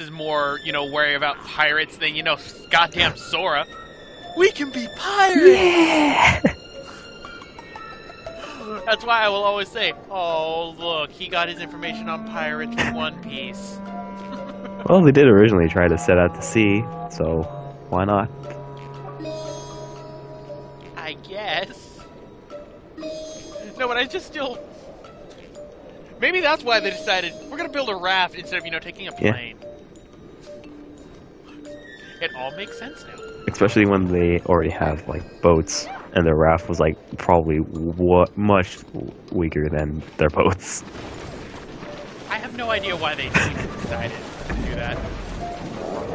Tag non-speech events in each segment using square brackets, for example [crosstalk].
is more, you know, worry about pirates than, you know, goddamn Sora. We can be pirates! Yeah. That's why I will always say, oh, look, he got his information on pirates from One Piece. [laughs] Well, they did originally try to set out to sea, so why not? I guess. No, but I just still. Maybe that's why they decided we're gonna build a raft instead of you know taking a Yeah. It all makes sense now. Especially when they already have like boats, and their raft was like probably wa- much weaker than their boats. I have no idea why they decided to do that.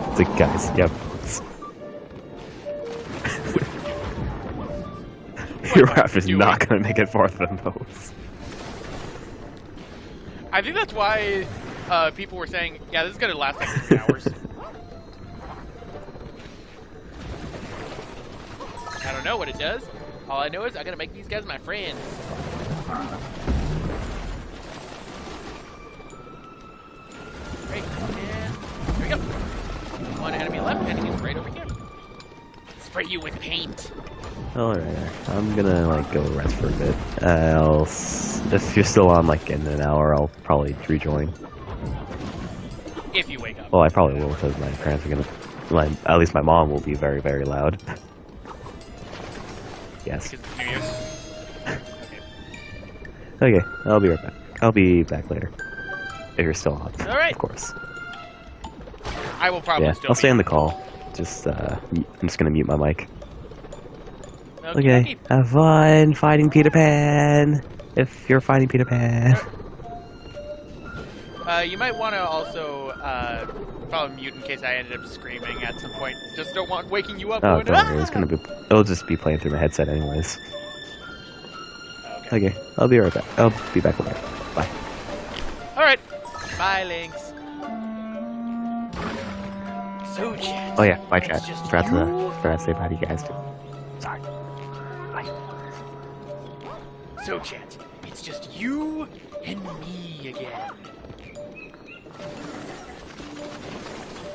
It's like, guys, you have boats. Your raft is doing? not gonna make it farther than those. I think that's why uh, people were saying, yeah, this is gonna last like [laughs] hours. I don't know what it does. All I know is I gotta make these guys my friends. Great, and here we go. One enemy left, he's right over here. Spray you with paint. Alright, I'm gonna like go rest for a bit. Uh, I'll s- if you're still on like in an hour, I'll probably rejoin. If you wake up. Well, I probably will because my parents are gonna, my, at least my mom will be very, very loud. [laughs] yes. Because it's New Year's. Okay, I'll be right back. I'll be back later. If you're still on, All right. of course. I will probably Yeah, still I'll stay on the call. Just, uh, I'm just gonna mute my mic. Okay, dokie. have fun fighting Peter Pan. If you're fighting Peter Pan. Uh, you might want to also uh, probably mute in case I ended up screaming at some point. Just don't want waking you up. Oh, going, don't worry, it's "Ah!" gonna be. [laughs] It'll just be playing through my headset, anyways. Okay. Okay, I'll be right back. I'll be back later. Bye. All right. Bye, Lynx. So, chat. Oh yeah, bye It's chat. Forgot to, you? forgot to say bye to you guys too. Sorry. Bye. So, chat. It's just you and me again.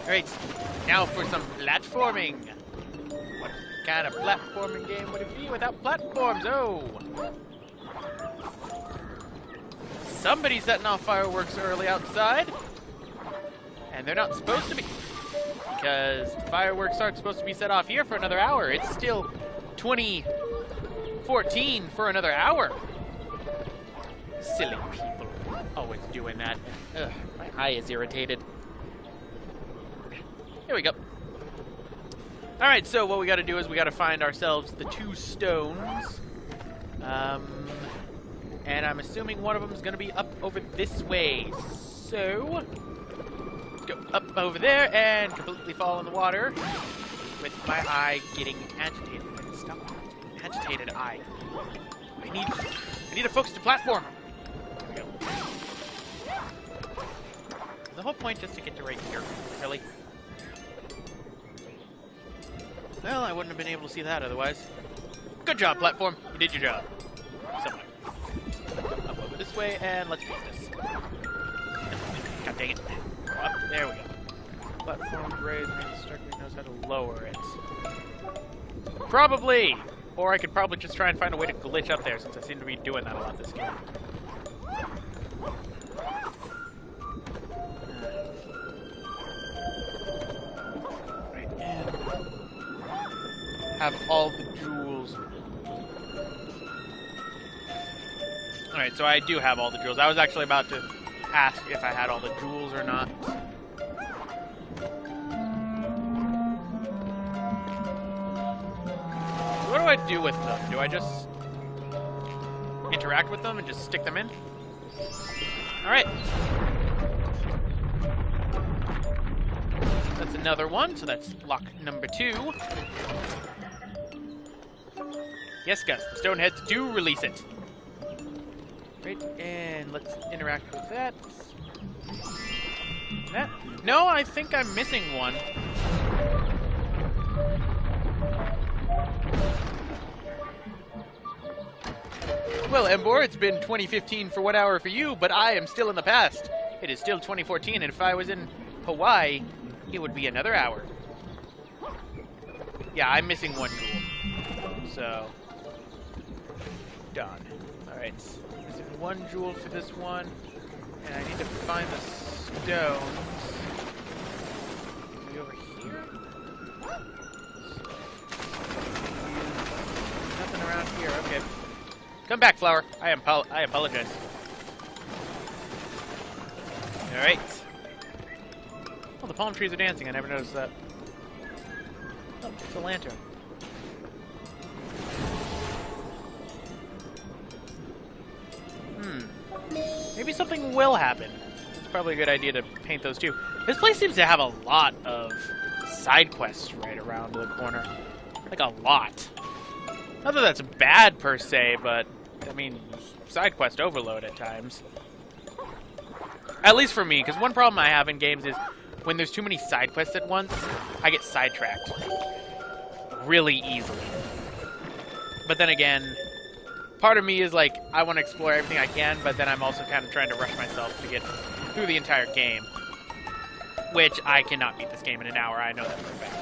Right. Now for some platforming. What kind of platforming game would it be without platforms? Oh. Somebody's setting off fireworks early outside. And they're not supposed to be. Because fireworks aren't supposed to be set off here for another hour. It's still 2014 for another hour. Silly people. Always doing that. Ugh, my eye is irritated. Here we go. Alright, so what we gotta do is we gotta find ourselves the two stones. Um, and I'm assuming one of them is gonna be up over this way. So, go up over there and completely fall in the water with my eye getting agitated. Stop agitated eye. I need, I need to focus the platform. The whole point just to get to right here, really. Well, I wouldn't have been able to see that otherwise. Good job, platform. You did your job. Up over this way, and let's beat this. God dang it. Up, there we go. Platform raised means Starkly knows how to lower it. Probably! Or I could probably just try and find a way to glitch up there, since I seem to be doing that a lot this game. Have all the jewels. Alright, so I do have all the jewels. I was actually about to ask if I had all the jewels or not. What do I do with them? Do I just interact with them and just stick them in? Alright. That's another one, so that's lock number two. Yes, Gus, the Stoneheads do release it. Right, and let's interact with that. That? No, I think I'm missing one. Well, Embor, it's been 2015 for one hour for you, but I am still in the past. It is still 2014, and if I was in Hawaii, it would be another hour. Yeah, I'm missing one jewel. So, done. Alright, missing one jewel for this one. And I need to find the stones. Maybe over here? Nothing around here, okay. Come back, Flower. I am I apologize. Alright. Oh, the palm trees are dancing. I never noticed that. Oh, it's a lantern. Maybe something will happen. It's probably a good idea to paint those too. This place seems to have a lot of side quests right around the corner. Like a lot. Not that that's bad per se, but I mean, side quest overload at times. At least for me, because one problem I have in games is when there's too many side quests at once, I get sidetracked really easily. But then again, part of me is like, I want to explore everything I can, but then I'm also kind of trying to rush myself to get through the entire game. Which I cannot beat this game in an hour, I know that for a fact.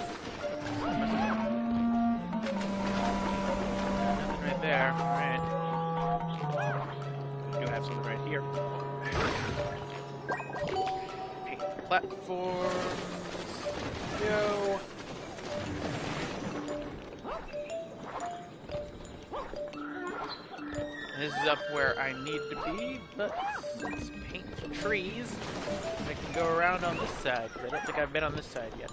Nothing right there, alright. do have something right here. Platform. Go. This is up where I need to be, but let's paint some trees. I can go around on this side, I don't think I've been on this side yet.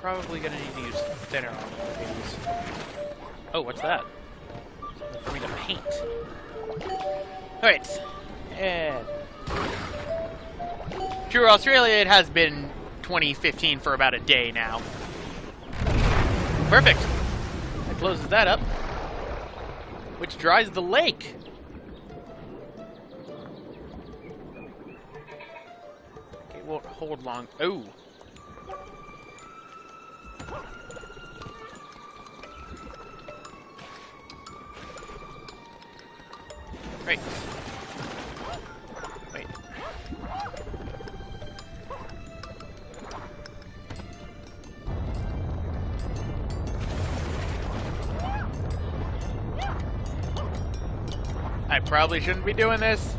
Probably gonna need to use thinner on these. Oh, what's that? Something for me to paint. Alright. And... True Australia, it has been 2015 for about a day now. Perfect. That closes that up which dries the lake. It won't hold long. Oh. Right. Probably shouldn't be doing this.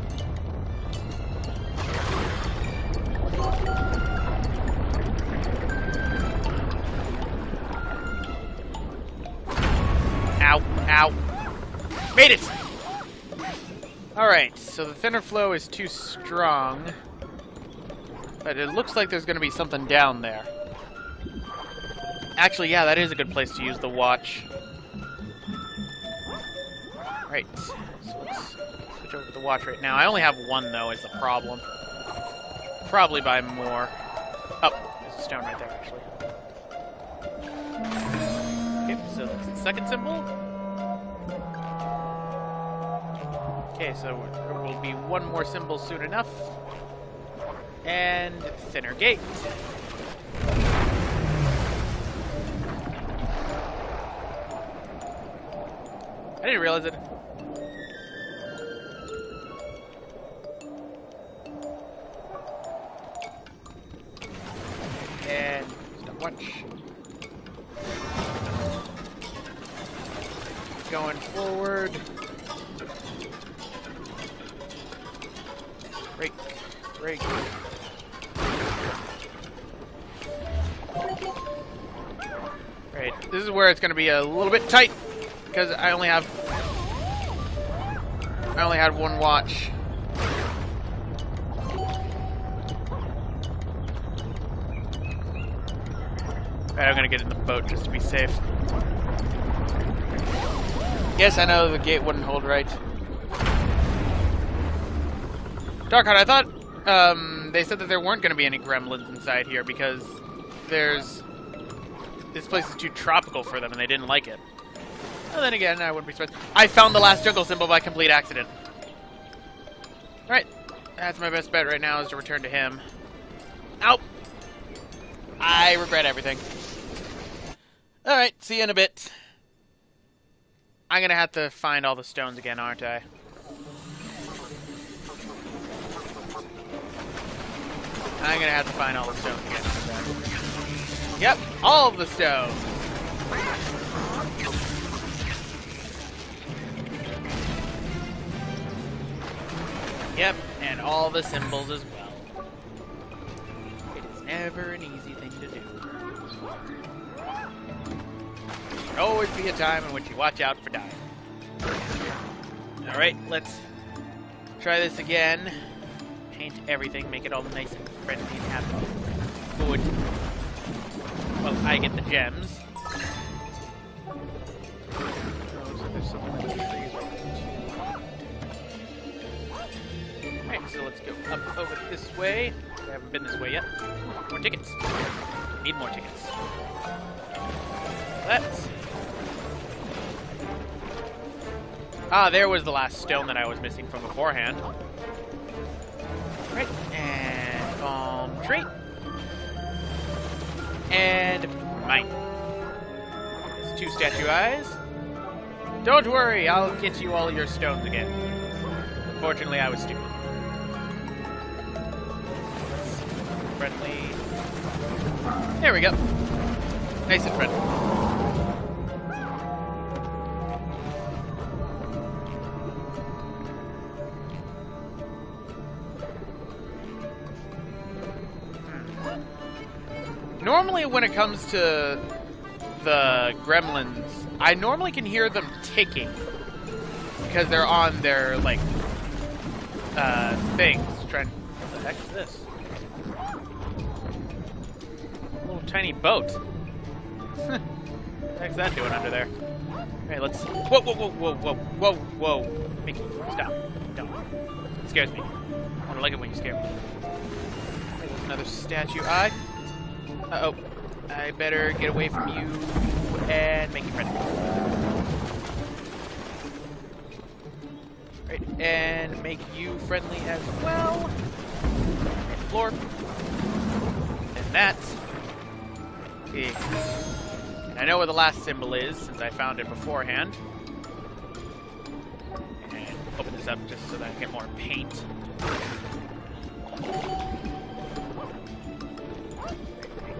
Ow, ow. Made it! Alright, so the thinner flow is too strong. But it looks like there's going to be something down there. Actually, yeah, that is a good place to use the watch. Right over the watch right now. I only have one, though, is the problem. Probably by more. Oh, there's a stone right there, actually. Okay, so that's the second symbol. Okay, so there will be one more symbol soon enough. And thinner gate. I didn't realize it going to be a little bit tight because I only have I only had one watch. Alright, I'm gonna get in the boat just to be safe. Yes, I know the gate wouldn't hold right. Darkheart, I thought um, they said that there weren't going to be any gremlins inside here because there's... This place is too tropical for them and they didn't like it. Well, then again, I wouldn't be surprised. I found the last jungle symbol by complete accident. Alright, that's my best bet right now is to return to him. Ow! I regret everything. Alright, see you in a bit. I'm gonna have to find all the stones again, aren't I? I'm gonna have to find all the stones again. Yep, all the stones. Yep, and all the symbols as well. It is never an easy thing to do. There'll always be a time in which you watch out for dying. Alright, let's try this again. Paint everything, make it all nice and friendly and happy. Good. Well, I get the gems. Alright, so let's go up over this way. I haven't been this way yet. More tickets. Need more tickets. Let's Ah, there was the last stone that I was missing from beforehand. Right, and palm tree. And mine. There's two statue eyes. Don't worry, I'll get you all your stones again. Unfortunately, I was stupid. Friendly. There we go. Nice and friendly. When it comes to the gremlins, I normally can hear them ticking because they're on their like uh, things. Trying. What the heck is this? A little tiny boat. [laughs] what the heck's that doing under there? Alright, let's. Whoa, whoa, whoa, whoa, whoa, whoa, whoa. Mickey, stop. Don't. It scares me. I don't like it when you scare me. There's Another statue eye. Uh oh. I better get away from you and make you friendly. Right, and make you friendly as well. And Floor. And that. Okay. And I know where the last symbol is, since I found it beforehand. And open this up just so that I can get more paint.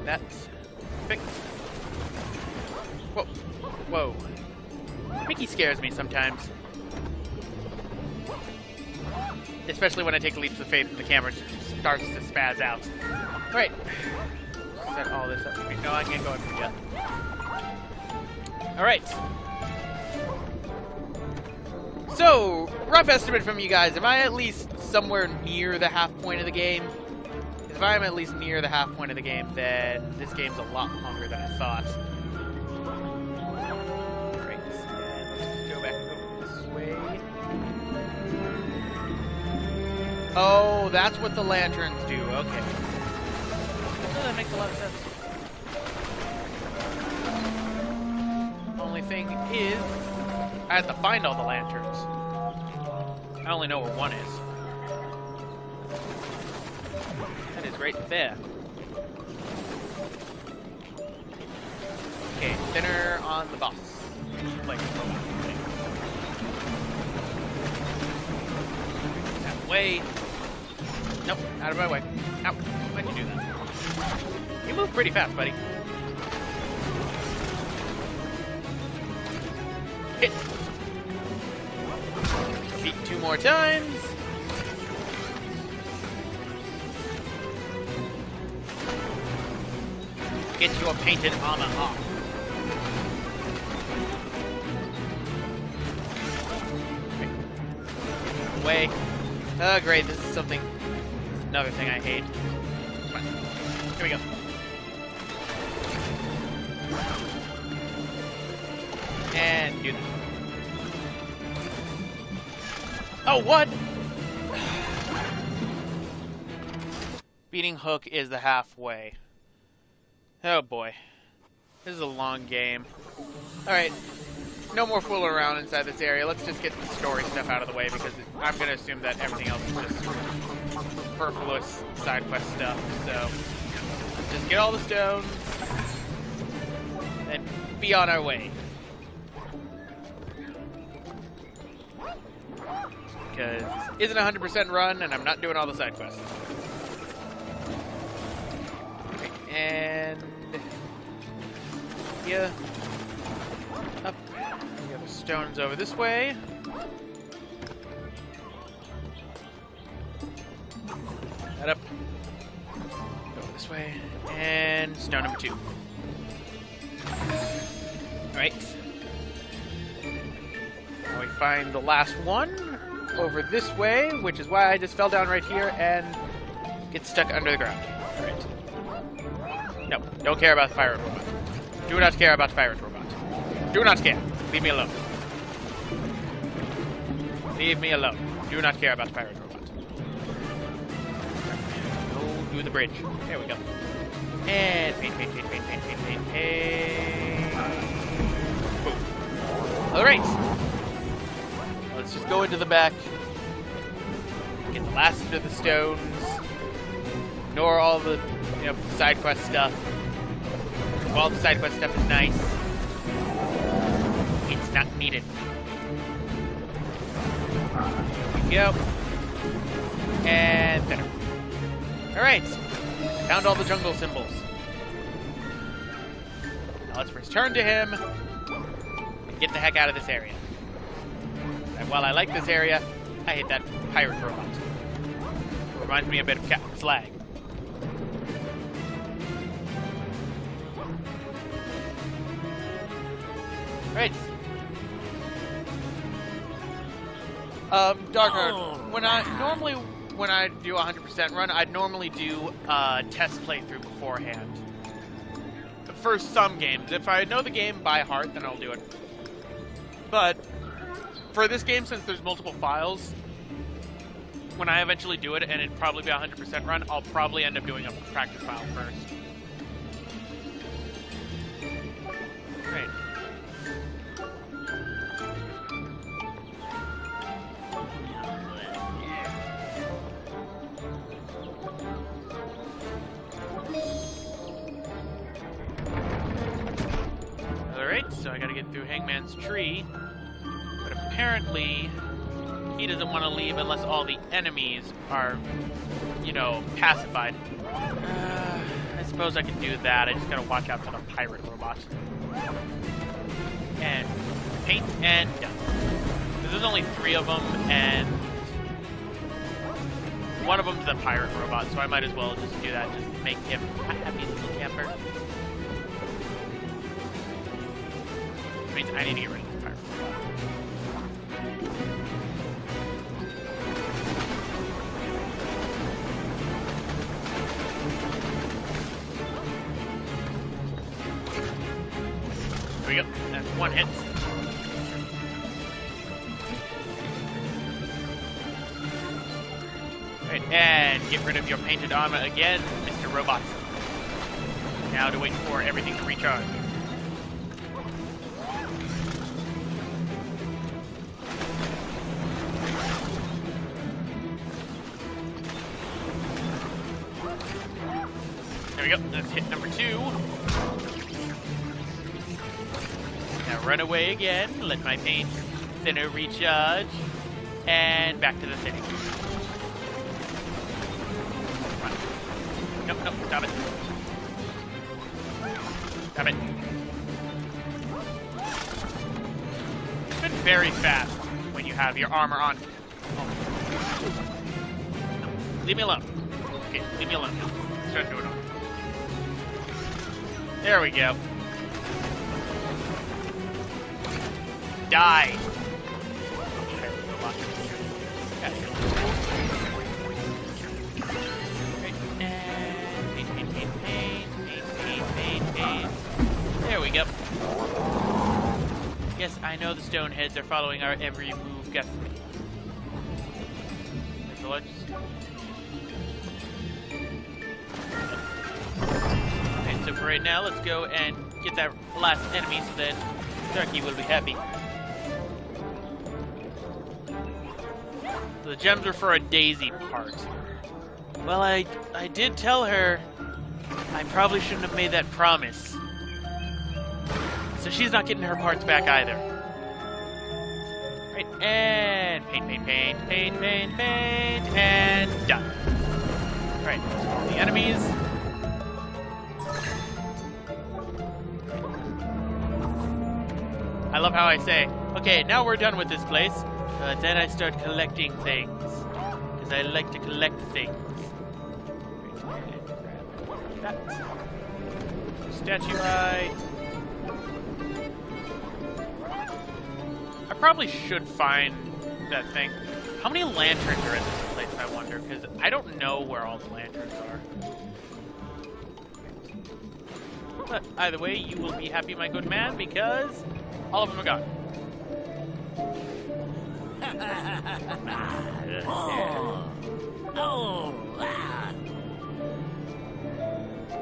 That's Whoa. Whoa. Mickey scares me sometimes. Especially when I take leaps of faith and the camera starts to spaz out. Alright. Set all this up. No, I can't go in yet. Alright. So, rough estimate from you guys. Am I at least somewhere near the half point of the game? If I'm at least near the half point of the game, then this game's a lot longer than I thought. Great. And go back over this way. Oh, that's what the lanterns do. Okay. Oh, that makes a lot of sense. Only thing is, I have to find all the lanterns. I only know where one is. Right there. Okay, thinner on the boss. Like, that way. Nope, out of my way. Ow, why'd you do that? You move pretty fast, buddy. Hit. Beat two more times. Get your painted armor off. Way. Oh, great. This is something. Another thing I hate. Here we go. And do that. Oh, what? [sighs] Beating Hook is the halfway. Oh boy. This is a long game. Alright. No more fooling around inside this area. Let's just get the story stuff out of the way because I'm going to assume that everything else is just superfluous side quest stuff. So, just get all the stones and be on our way. Because this isn't a 100% run and I'm not doing all the side quests. You. Up. The other stone's over this way. That up. Over this way. And stone number two. Alright. We find the last one over this way, which is why I just fell down right here and get stuck under the ground. Alright. No, don't care about the pirate robot. Do not care about pirate robot. Do not care. Leave me alone. Leave me alone. Do not care about pirate robot. Go do the bridge. There we go. And paint, paint, paint, paint, paint, paint, paint, paint. Boom. Alright. Let's just go into the back. Get the last of the stones. Ignore all the you know, side quest stuff. All the side quest stuff is nice. It's not needed. Here we go. And better. Alright. Found all the jungle symbols. Now let's return to him and get the heck out of this area. And while I like this area, I hate that pirate robot. It reminds me a bit of Captain Flag. Right. Um, Darkheart, when I normally when I do a 100% run, I'd normally do a test playthrough beforehand. For some games, if I know the game by heart, then I'll do it. But for this game, since there's multiple files, when I eventually do it, and it'd probably be a 100% run, I'll probably end up doing a practice file first. Alright, so I gotta get through Hangman's Tree. But apparently, he doesn't want to leave unless all the enemies are, you know, pacified. Uh, I suppose I can do that. I just gotta watch out for the pirate robots. And paint and done. There's only three of them, and one of them's the pirate robot, so I might as well just do that. Just make him a happy little camper. Which means I need to get rid of the. There we go. That's one hit. And get rid of your painted armor again, Mr. Robot. Now to wait for everything to recharge. We go. That's hit number two. Now run away again. Let my paint thinner recharge. And back to the city. Nope, nope, stop it. Stop it. It's been very fast when you have your armor on. Oh. Leave me alone. Okay, leave me alone. Start doing it. There we go. Die. There we go. Yes, I know the stoneheads are following our every move. Guess. Okay, so for right now, let's go and get that last enemy so that Turkey will be happy. The gems are for a daisy part. Well, I I did tell her I probably shouldn't have made that promise. So she's not getting her parts back either. Right, and paint, paint, paint, paint, paint, paint, and done. Right, the enemies. Love how I say, okay, now we're done with this place. But then I start collecting things. Because I like to collect things. That. Statue eye. I probably should find that thing. How many lanterns are in this place, I wonder? Because I don't know where all the lanterns are. But uh, either way, you will be happy, my good man, because all of them are gone.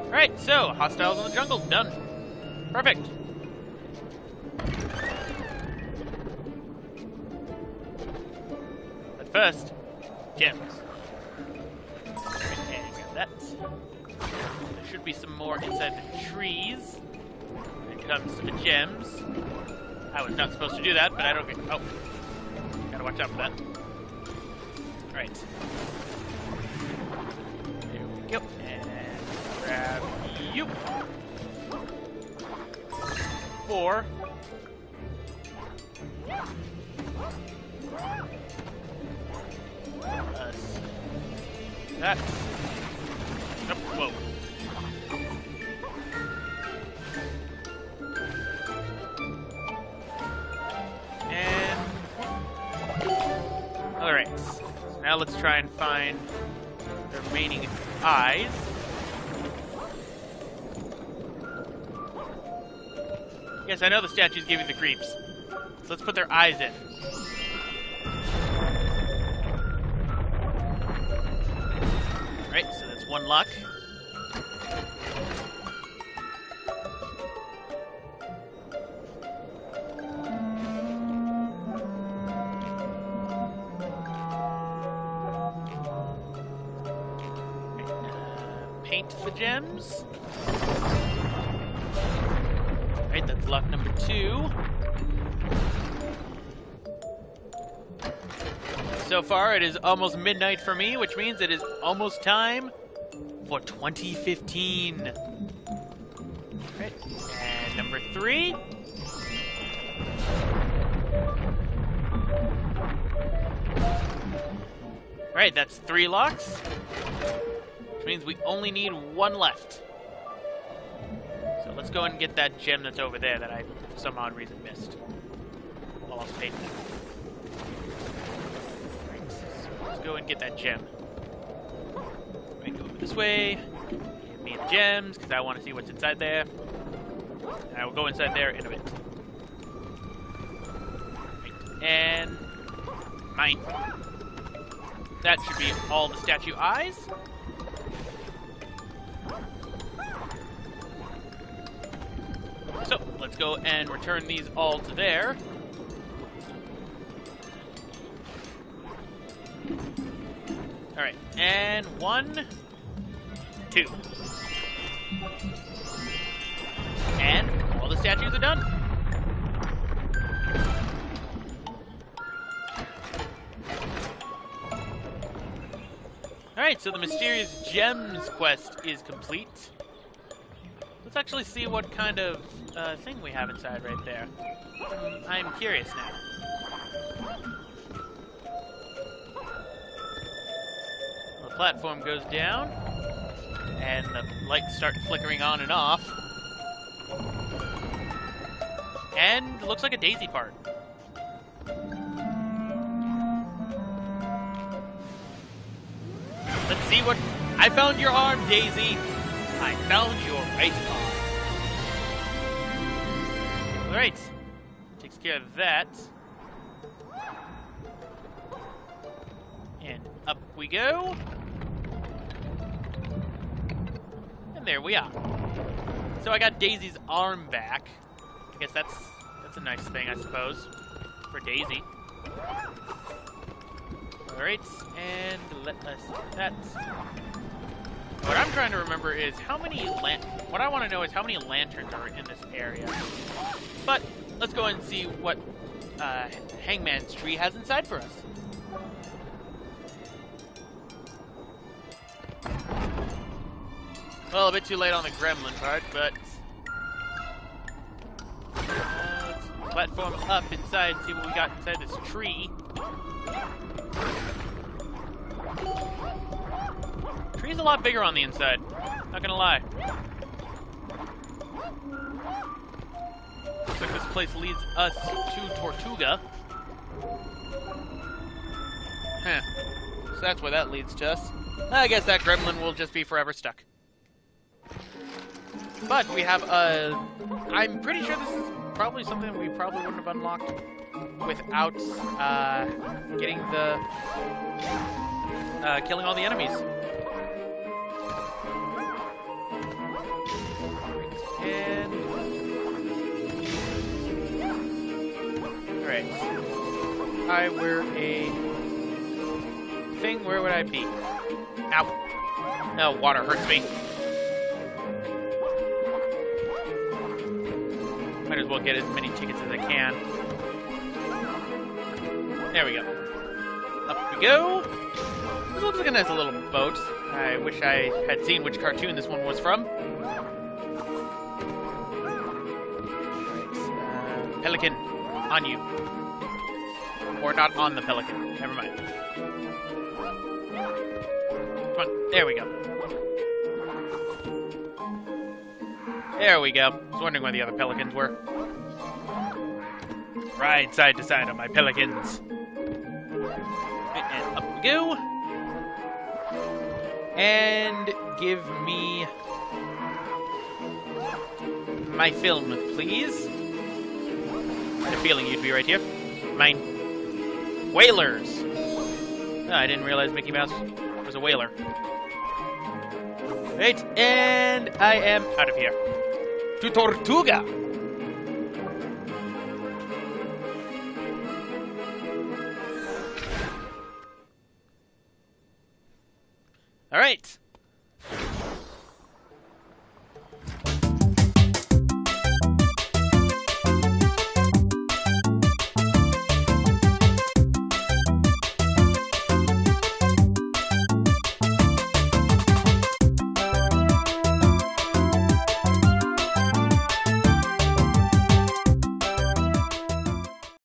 Alright, so, hostiles in the jungle, done. Perfect. But first, gems. And grab that. There should be some more inside the trees. When it comes to the gems. I was not supposed to do that, but I don't get. Oh. Gotta watch out for that. Right. There we go. And grab you. Four. Us. That. Now let's try and find the remaining eyes. Yes, I know the statues give you the creeps. So let's put their eyes in. Alright, so that's one luck. Far, it is almost midnight for me, which means it is almost time for 2015. Right, and number three. Right, that's three locks. Which means we only need one left. So let's go and get that gem that's over there that I, for some odd reason, missed. While I was so let's go and get that gem. Right, go this way. Give me the gems, because I want to see what's inside there. And I will go inside there in a bit. And... Mine. That should be all the statue eyes. So, let's go and return these all to there. Alright, and one, two. And all the statues are done. Alright, so the Mysterious Gems quest is complete. Let's actually see what kind of uh, thing we have inside right there. I'm curious now. Platform goes down, and the lights start flickering on and off. And looks like a daisy part. Let's see what... I found your arm, Daisy! I found your right arm. Alright. Takes care of that. And up we go. And there we are. So I got Daisy's arm back. I guess that's that's a nice thing, I suppose, for Daisy. Alright, and let us that. What I'm trying to remember is how many lan- what I want to know is how many lanterns are in this area. But let's go and see what uh, Hangman's tree has inside for us. Well, a bit too late on the gremlin part, but uh, platform up inside and see what we got inside this tree. Tree's a lot bigger on the inside. Not gonna lie. Looks like this place leads us to Tortooga. Huh. So that's where that leads to us. I guess that gremlin will just be forever stuck. But we have a... I'm pretty sure this is probably something we probably wouldn't have unlocked without uh, getting the... Uh, killing all the enemies. And... Alright. I wear a thing, where would I be? Ow. No, water hurts me. As well get as many tickets as I can. There we go. Up we go. This looks like a nice little boat. I wish I had seen which cartoon this one was from. Uh, Pelican, on you. Or not on the pelican. Never mind. Come on, there we go. There we go. I was wondering where the other pelicans were. Ride side to side on my pelicans. And up we go. And give me my film, please. I had a feeling you'd be right here. Mine. Whalers. Oh, I didn't realize Mickey Mouse was a whaler. Right, and I am out of here. To Tortooga! Alright.